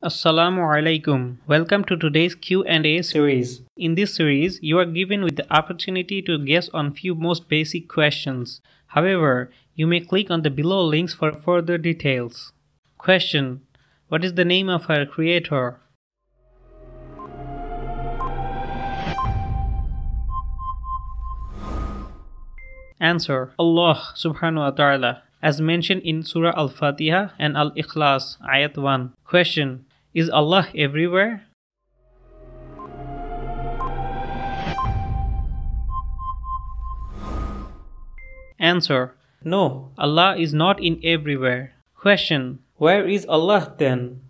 Assalamu alaikum. Welcome to today's Q&A series. In this series, you are given with the opportunity to guess on few most basic questions. However, you may click on the below links for further details. Question: What is the name of our creator? Answer: Allah subhanahu wa ta'ala as mentioned in Surah Al-Fatiha and Al-Ikhlas, Ayat 1. Question Is Allah everywhere? Answer No, Allah is not in everywhere. Question Where is Allah then?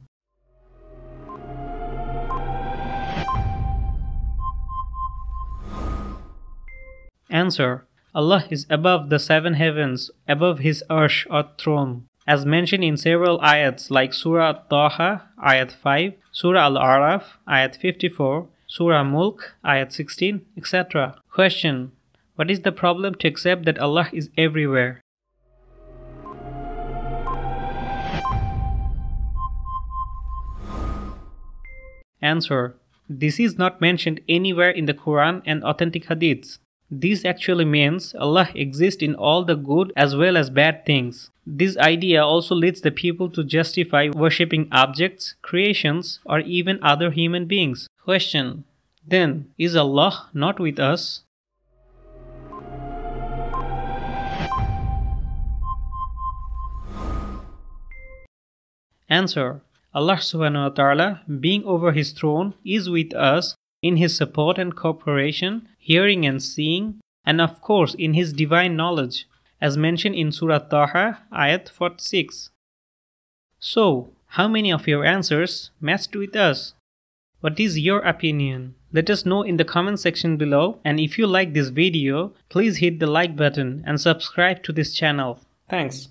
Answer Allah is above the seven heavens, above his arsh or throne. As mentioned in several ayats like Surah Taha, ayat 5, Surah Al-Araf, ayat 54, Surah Mulk, ayat 16, etc. Question. What is the problem to accept that Allah is everywhere? Answer. This is not mentioned anywhere in the Quran and authentic hadiths. This actually means Allah exists in all the good as well as bad things. This idea also leads the people to justify worshipping objects, creations, or even other human beings. Question Then, is Allah not with us? Answer Allah subhanahu wa ta'ala, being over his throne, is with us in his support and cooperation, hearing and seeing, and of course in his divine knowledge, as mentioned in Surah Taha, ayat 46. So, how many of your answers matched with us? What is your opinion? Let us know in the comment section below and if you like this video, please hit the like button and subscribe to this channel. Thanks.